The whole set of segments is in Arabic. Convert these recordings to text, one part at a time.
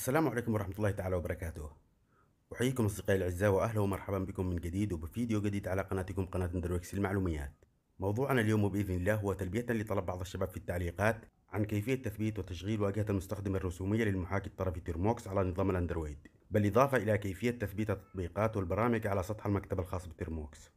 السلام عليكم ورحمة الله تعالى وبركاته. أحييكم أصدقائي الأعزاء وأهلا ومرحبا بكم من جديد وبفيديو جديد على قناتكم قناة اندروكس للمعلومات موضوعنا اليوم بإذن الله هو تلبية لطلب بعض الشباب في التعليقات عن كيفية تثبيت وتشغيل واجهة المستخدم الرسومية للمحاكي الطرفي Termux على نظام الأندرويد بالإضافة إلى كيفية تثبيت التطبيقات والبرامج على سطح المكتب الخاص ب Termux.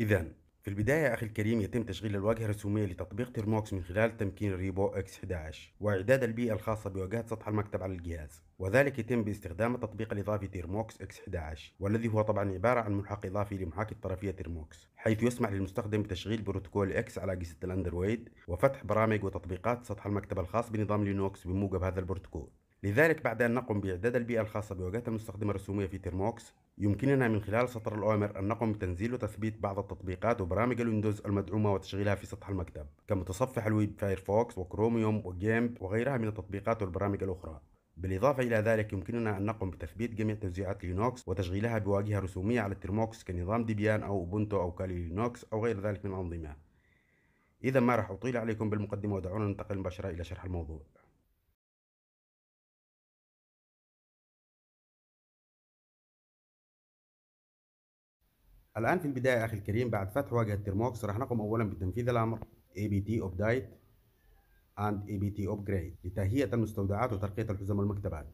إذا في البداية أخي الكريم يتم تشغيل الواجهة الرسومية لتطبيق Termux من خلال تمكين repo X 11 وإعداد البيئة الخاصة بواجهة سطح المكتب على الجهاز. وذلك يتم باستخدام التطبيق الإضافي Termux X 11 والذي هو طبعا عبارة عن ملحق إضافي لمحاكي الطرفية Termux حيث يسمح للمستخدم بتشغيل بروتوكول X على أجهزة الأندرويد وفتح برامج وتطبيقات سطح المكتب الخاص بنظام لينوكس بموجب هذا البروتوكول. لذلك بعد أن نقوم بإعداد البيئة الخاصة بواجهة المستخدم الرسومية في Termux يمكننا من خلال سطر الأوامر أن نقوم بتنزيل وتثبيت بعض التطبيقات وبرامج الويندوز المدعومة وتشغيلها في سطح المكتب كمتصفح الويب Firefox و Chromium و GIMP وغيرها من التطبيقات والبرامج الأخرى. بالإضافة إلى ذلك يمكننا أن نقوم بتثبيت جميع توزيعات لينوكس وتشغيلها بواجهة رسومية على ال Termux كنظام Debian أو Ubuntu أو Kali Linux أو غير ذلك من الأنظمة. إذا ما راح أطيل عليكم بالمقدمة ودعونا ننتقل مباشرة إلى شرح الموضوع. الآن في البداية أخي الكريم بعد فتح واجهة ترموكس راح نقوم أولا بتنفيذ الأمر apt update and apt upgrade لتهيئة المستودعات وترقية الحزم والمكتبات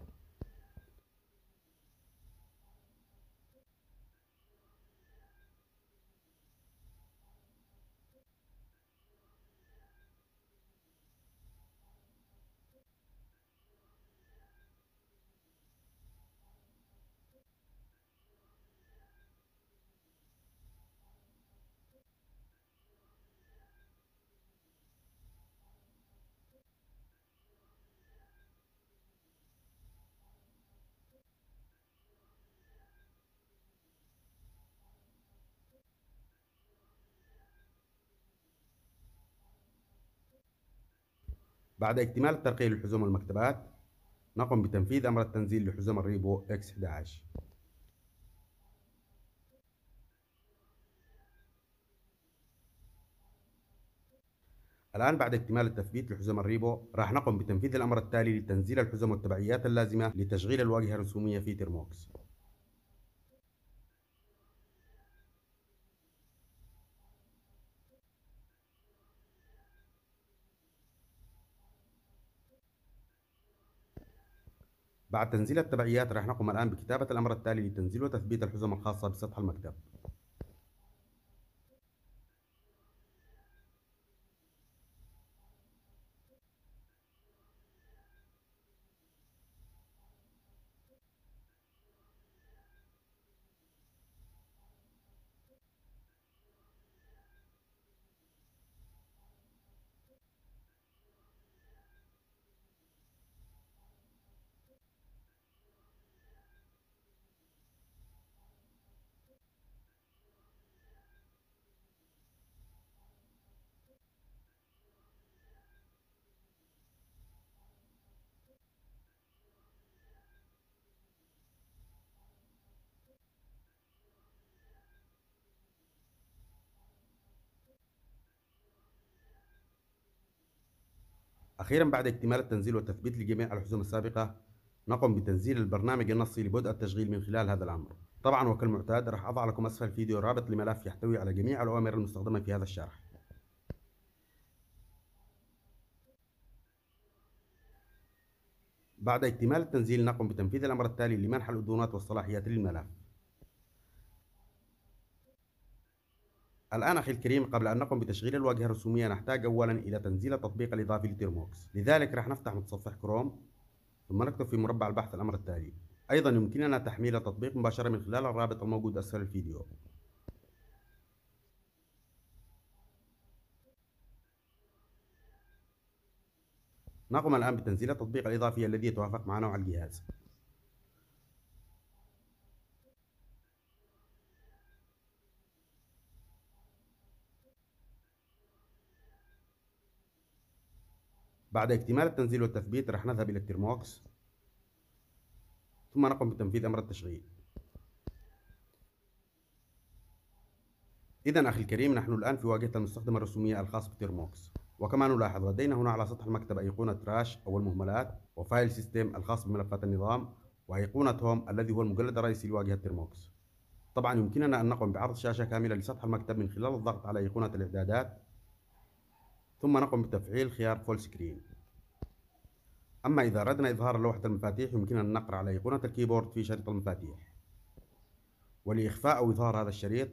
بعد اكتمال الترقية للحزم والمكتبات نقوم بتنفيذ أمر التنزيل لحزم ال repo X 11 الآن بعد اكتمال التثبيت لحزم ال repo راح نقوم بتنفيذ الأمر التالي لتنزيل الحزم والتبعيات اللازمة لتشغيل الواجهة الرسومية في Termux بعد تنزيل التبعيات راح نقوم الآن بكتابة الأمر التالي لتنزيل وتثبيت الحزم الخاصة بسطح المكتب. أخيرا بعد اكتمال التنزيل والتثبيت لجميع الحزم السابقة نقوم بتنزيل البرنامج النصي لبدء التشغيل من خلال هذا الأمر. طبعا وكالمعتاد راح أضع لكم أسفل الفيديو رابط لملف يحتوي على جميع الأوامر المستخدمة في هذا الشرح. بعد اكتمال التنزيل نقوم بتنفيذ الأمر التالي لمنح الأذونات والصلاحيات للملف. الآن أخي الكريم قبل أن نقوم بتشغيل الواجهة الرسومية نحتاج أولا إلى تنزيل التطبيق الإضافي ل Termux. لذلك راح نفتح متصفح كروم ثم نكتب في مربع البحث الأمر التالي. أيضا يمكننا تحميل التطبيق مباشرة من خلال الرابط الموجود أسفل الفيديو. نقوم الآن بتنزيل التطبيق الإضافي الذي يتوافق مع نوع الجهاز. بعد اكتمال التنزيل والتثبيت راح نذهب إلى ال Termux. ثم نقوم بتنفيذ أمر التشغيل. إذا أخي الكريم نحن الآن في واجهة المستخدم الرسومية الخاص ب Termux. وكما نلاحظ لدينا هنا على سطح المكتب أيقونة trash أو المهملات و file system الخاص بملفات النظام وأيقونة home الذي هو المجلد الرئيسي لواجهة Termux. طبعا يمكننا أن نقوم بعرض شاشة كاملة لسطح المكتب من خلال الضغط على أيقونة الإعدادات. ثم نقوم بتفعيل خيار full screen. أما إذا أردنا إظهار لوحة المفاتيح يمكننا أن ننقر على أيقونة ال keyboard في شريط المفاتيح. ولإخفاء أو إظهار هذا الشريط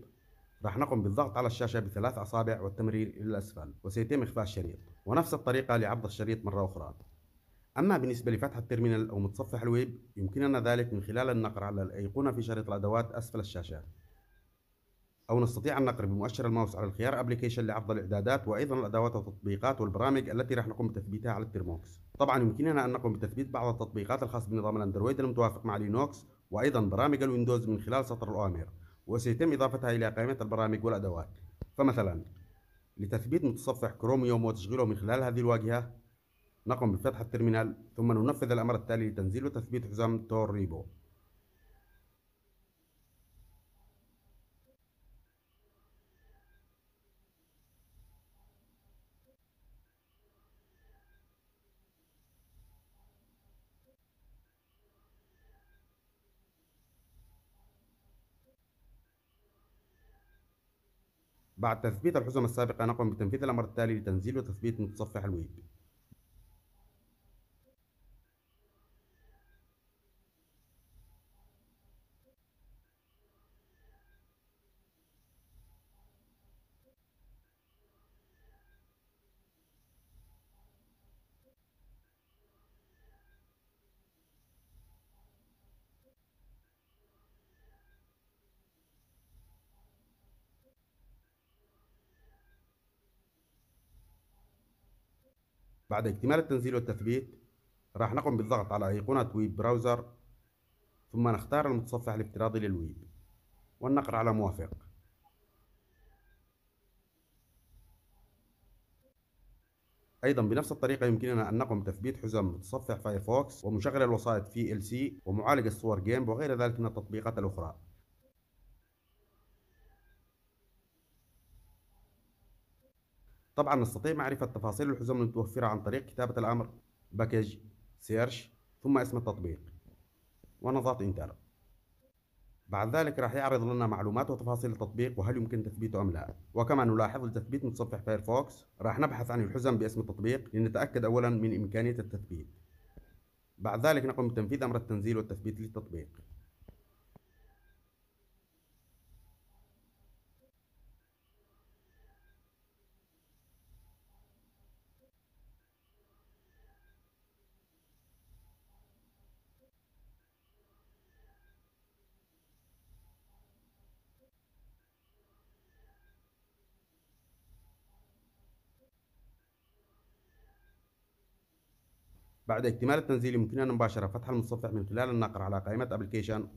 راح نقوم بالضغط على الشاشة بثلاث أصابع والتمرير إلى الأسفل وسيتم إخفاء الشريط. ونفس الطريقة لعرض الشريط مرة أخرى. أما بالنسبة لفتح ال terminal أو متصفح الويب يمكننا ذلك من خلال النقر على الأيقونة في شريط الأدوات أسفل الشاشة. أو نستطيع النقر بمؤشر الماوس على الخيار application لعرض الإعدادات وأيضا الأدوات والتطبيقات والبرامج التي راح نقوم بتثبيتها على ال Termux. طبعا يمكننا أن نقوم بتثبيت بعض التطبيقات الخاصة بنظام الأندرويد المتوافق مع لينوكس وأيضا برامج الويندوز من خلال سطر الأوامر وسيتم إضافتها إلى قائمة البرامج والأدوات. فمثلا لتثبيت متصفح كروميوم وتشغيله من خلال هذه الواجهة نقوم بفتح ال terminal ثم ننفذ الأمر التالي لتنزيل وتثبيت حزم TUR repo بعد تثبيت الحزم السابقة نقوم بتنفيذ الأمر التالي لتنزيل وتثبيت متصفح الويب. بعد اكتمال التنزيل والتثبيت راح نقوم بالضغط على أيقونة web browser ثم نختار المتصفح الافتراضي للويب والنقر على موافق. أيضا بنفس الطريقة يمكننا أن نقوم بتثبيت حزم متصفح Firefox ومشغل الوسائط VLC ومعالج الصور GIMP وغير ذلك من التطبيقات الأخرى. طبعا نستطيع معرفة تفاصيل الحزم المتوفرة عن طريق كتابة الأمر package search ثم اسم التطبيق. ونضغط enter. بعد ذلك راح يعرض لنا معلومات وتفاصيل التطبيق وهل يمكن تثبيته أم لا. وكما نلاحظ لتثبيت متصفح Firefox راح نبحث عن الحزم باسم التطبيق لنتأكد أولا من إمكانية التثبيت. بعد ذلك نقوم بتنفيذ أمر التنزيل والتثبيت للتطبيق. بعد اكتمال التنزيل يمكننا مباشرة فتح المتصفح من خلال النقر على قائمة application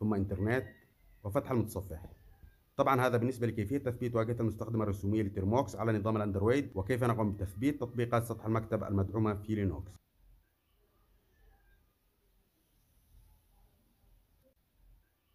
ثم إنترنت وفتح المتصفح. طبعا هذا بالنسبة لكيفية تثبيت واجهة المستخدم الرسومية ل Termux على نظام الأندرويد وكيف نقوم بتثبيت تطبيقات سطح المكتب المدعومة في لينوكس.